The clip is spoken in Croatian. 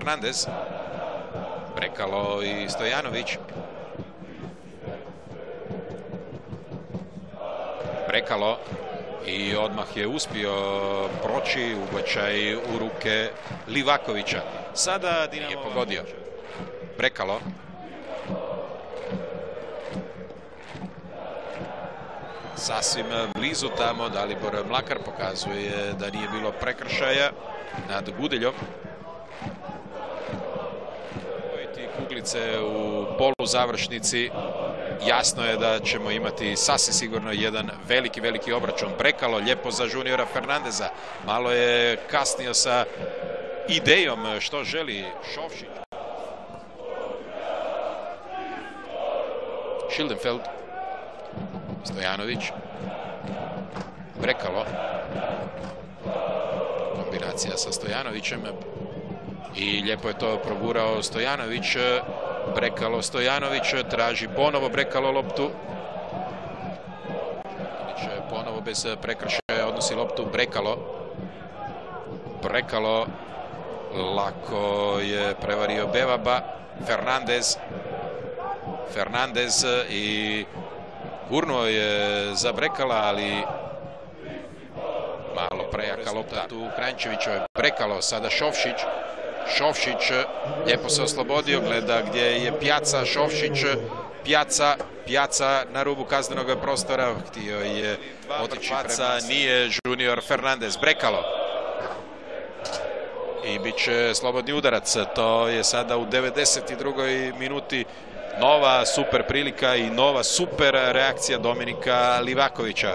Fernandez. Brekalo i Stojanović. Brekalo i odmah je uspio proći ubačaj u ruke Livakovića. Sada Dinamo je pogodio. Brekalo. Sasvim blizu tamo Dalibor Mlakar pokazuje da nije bilo prekršaja nad Gudeljom. Kuglice u polu završnici jasno je da ćemo imati sasvim sigurno jedan veliki, veliki obračun. Brekalo lijepo za juniora Fernandeza. Malo je kasnio sa idejom što želi Šovšić. Schildenfeld. Stojanović. Brekalo. Kombinacija sa Stojanovićem. I lijepo je to progurao Stojanović. Brekalo Stojanović, traži ponovo Brekalo loptu. Ponovo bez prekršaja odnosi loptu Brekalo. Brekalo lako je prevario Bevaba. Fernandez. Fernandez i gurnuo je za Brekala, ali malo prejaka lopta tu Krančevićoj. Brekalo, sada Šovšić. Šovšić lijepo se oslobodio, gleda gdje je Pjaca, Šovšić, Pjaca, Pjaca na rubu kaznenog prostora, htio je otići Pjaca, nije junior Fernandez, Brekalo. I bit će slobodni udarac, to je sada u 92. minuti nova super prilika i nova super reakcija Dominika Livakovića.